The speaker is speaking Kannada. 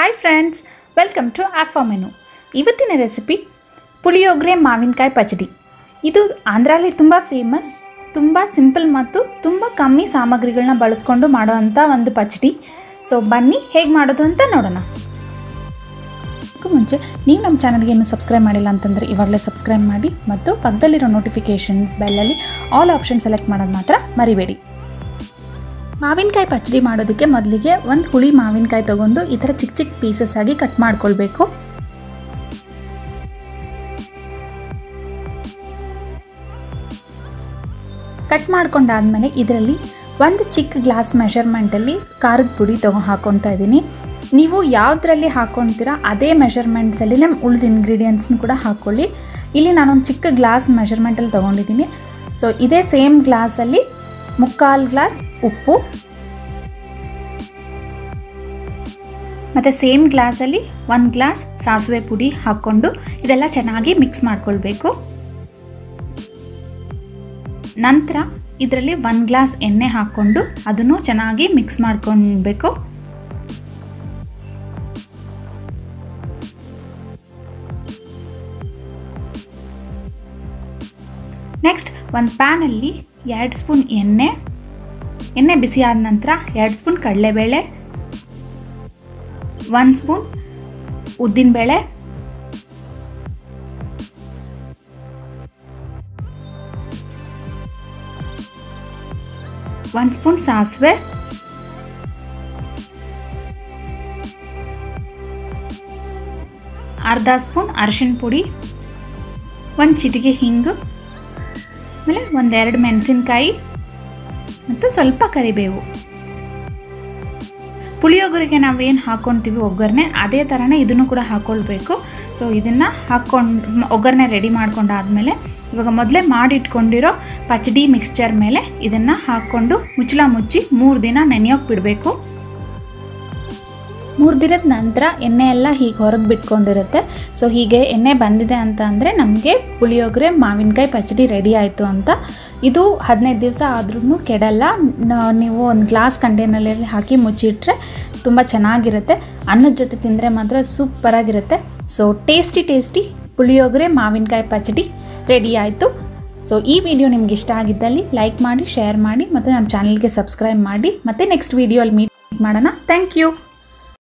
ಹಾಯ್ ಫ್ರೆಂಡ್ಸ್ ವೆಲ್ಕಮ್ ಟು ಆಫಾ ಮೆನು ಇವತ್ತಿನ ರೆಸಿಪಿ ಪುಳಿಯೋಗರೆ ಮಾವಿನಕಾಯಿ ಪಚಡಿ. ಇದು ಆಂಧ್ರಲ್ಲಿ ತುಂಬ ಫೇಮಸ್ ತುಂಬ ಸಿಂಪಲ್ ಮತ್ತು ತುಂಬ ಕಮ್ಮಿ ಸಾಮಗ್ರಿಗಳನ್ನ ಬಳಸ್ಕೊಂಡು ಮಾಡೋವಂಥ ಒಂದು ಪಚಡಿ. ಸೊ ಬನ್ನಿ ಹೇಗೆ ಮಾಡೋದು ಅಂತ ನೋಡೋಣ. ಅದಕ್ಕೂ ಮುಂಚೆ ನೀವು ನಮ್ಮ ಚಾನಲ್ಗೆ ಇನ್ನೂ ಸಬ್ಸ್ಕ್ರೈಬ್ ಮಾಡಿಲ್ಲ ಅಂತಂದರೆ ಇವಾಗಲೇ ಸಬ್ಸ್ಕ್ರೈಬ್ ಮಾಡಿ ಮತ್ತು ಪಕ್ಕದಲ್ಲಿರೋ ನೋಟಿಫಿಕೇಷನ್ಸ್ ಬೆಲ್ಲಲ್ಲಿ ಆಲ್ ಆಪ್ಷನ್ ಸೆಲೆಕ್ಟ್ ಮಾಡೋದು ಮಾತ್ರ ಮರಿಬೇಡಿ. ಮಾವಿನಕಾಯಿ ಪಚ್ಚಡಿ ಮಾಡೋದಕ್ಕೆ ಮೊದಲಿಗೆ ಒಂದು ಹುಳಿ ಮಾವಿನಕಾಯಿ ತೊಗೊಂಡು ಈ ಥರ ಚಿಕ್ಕ ಚಿಕ್ಕ ಪೀಸಸ್ ಆಗಿ ಕಟ್ ಮಾಡ್ಕೊಳ್ಬೇಕು. ಕಟ್ ಮಾಡ್ಕೊಂಡಾದ್ಮೇಲೆ ಇದರಲ್ಲಿ ಒಂದು ಚಿಕ್ಕ ಗ್ಲಾಸ್ ಮೆಷರ್ಮೆಂಟಲ್ಲಿ ಖಾರದ ಪುಡಿ ತೊಗೊಂಡು ಹಾಕೊತಾ ಇದ್ದೀನಿ. ನೀವು ಯಾವುದರಲ್ಲಿ ಹಾಕೊತೀರಾ ಅದೇ ಮೆಷರ್ಮೆಂಟ್ಸಲ್ಲಿ ನಮ್ಮ ಉಳಿದ ಇಂಗ್ರೀಡಿಯೆಂಟ್ಸ್ನು ಕೂಡ ಹಾಕ್ಕೊಳ್ಳಿ ಇಲ್ಲಿ ನಾನೊಂದು ಚಿಕ್ಕ ಗ್ಲಾಸ್ ಮೆಷರ್ಮೆಂಟಲ್ಲಿ ತೊಗೊಂಡಿದ್ದೀನಿ. ಸೊ ಇದೇ ಸೇಮ್ ಗ್ಲಾಸಲ್ಲಿ ಮುಕ್ಕಾಲು ಗ್ಲಾಸ್ ಉಪ್ಪು. ಮತ್ತು ಸೇಮ್ ಗ್ಲಾಸಲ್ಲಿ ಒಂದು ಗ್ಲಾಸ್ ಸಾಸಿವೆ ಪುಡಿ ಹಾಕ್ಕೊಂಡು ಇದೆಲ್ಲ ಚೆನ್ನಾಗಿ ಮಿಕ್ಸ್ ಮಾಡ್ಕೊಳ್ಬೇಕು. ನಂತರ ಇದರಲ್ಲಿ ಒಂದು ಗ್ಲಾಸ್ ಎಣ್ಣೆ ಹಾಕ್ಕೊಂಡು ಅದನ್ನು ಚೆನ್ನಾಗಿ ಮಿಕ್ಸ್ ಮಾಡ್ಕೊಳ್ಬೇಕು. ನೆಕ್ಸ್ಟ್ ಒಂದು ಪ್ಯಾನಲ್ಲಿ ಎರಡು ಸ್ಪೂನ್ ಎಣ್ಣೆ. ಎಣ್ಣೆ ಬಿಸಿ ಆದ ನಂತರ ಎರಡು ಸ್ಪೂನ್ ಕಡಲೆಬೇಳೆ. ಒಂದು ಸ್ಪೂನ್ ಉದ್ದಿನಬೇಳೆ. ಒಂದು ಸ್ಪೂನ್ ಸಾಸಿವೆ. ಅರ್ಧ ಸ್ಪೂನ್ ಅರಿಶಿನ ಪುಡಿ. ಒಂದು ಚಿಟಿಕೆ ಹಿಂಗು. ಆಮೇಲೆ ಒಂದೆರಡು ಮೆಣಸಿನ್ಕಾಯಿ ಮತ್ತು ಸ್ವಲ್ಪ ಕರಿಬೇವು. ಪುಳಿಯೋಗರೆಗೆ ನಾವೇನು ಹಾಕ್ಕೊತೀವಿ ಒಗ್ಗರಣೆ, ಅದೇ ಥರನೇ ಇದನ್ನು ಕೂಡ ಹಾಕ್ಕೊಳ್ಬೇಕು ಸೊ ಇದನ್ನು ಹಾಕ್ಕೊಂಡು, ಒಗ್ಗರಣೆ ರೆಡಿ ಮಾಡ್ಕೊಂಡಾದಮೇಲೆ ಇವಾಗ ಮೊದಲೇ ಮಾಡಿಟ್ಕೊಂಡಿರೋ ಪಚಡಿ ಮಿಕ್ಸ್ಚರ್ ಮೇಲೆ ಇದನ್ನು ಹಾಕ್ಕೊಂಡು ಮುಚ್ಚಳ ಮುಚ್ಚಿ ಮೂರು ದಿನ ನೆನೆಯೋಕೆ ಬಿಡಬೇಕು. ಮೂರು ದಿನದ ನಂತರ ಎಣ್ಣೆ ಎಲ್ಲ ಹೀಗೆ ಹೊರಗೆ ಬಿಟ್ಕೊಂಡಿರುತ್ತೆ. ಸೊ ಹೀಗೆ ಎಣ್ಣೆ ಬಂದಿದೆ ಅಂತ ಅಂದರೆ ನಮಗೆ ಪುಳಿಯೋಗರೆ, ಮಾವಿನಕಾಯಿ, ಪಚಡಿ ರೆಡಿ ಆಯಿತು ಅಂತ. ಇದು ಹದಿನೈದು ದಿವಸ ಆದ್ರೂ ಕೆಡಲ್ಲ. ನೀವು ಒಂದು ಗ್ಲಾಸ್ ಕಂಟೈನರಲ್ಲಿ ಹಾಕಿ ಮುಚ್ಚಿಟ್ರೆ ತುಂಬ ಚೆನ್ನಾಗಿರುತ್ತೆ. ಅನ್ನದ ಜೊತೆ ತಿಂದರೆ ಮಾತ್ರ ಸೂಪರಾಗಿರುತ್ತೆ ಸೊ ಟೇಸ್ಟಿ ಟೇಸ್ಟಿ ಪುಳಿಯೋಗರೆ, ಮಾವಿನಕಾಯಿ, ಪಚಡಿ ರೆಡಿ ಆಯಿತು. ಸೊ ಈ ವಿಡಿಯೋ ನಿಮ್ಗೆ ಇಷ್ಟ ಆಗಿದ್ದಲ್ಲಿ ಲೈಕ್ ಮಾಡಿ ಶೇರ್ ಮಾಡಿ, ಮತ್ತು ನಮ್ಮ ಚಾನಲ್ಗೆ ಸಬ್ಸ್ಕ್ರೈಬ್ ಮಾಡಿ. ಮತ್ತು ನೆಕ್ಸ್ಟ್ ವಿಡಿಯೋಲ್ಲಿ ಮೀಟ್ ಮಾಡೋಣ. Thank you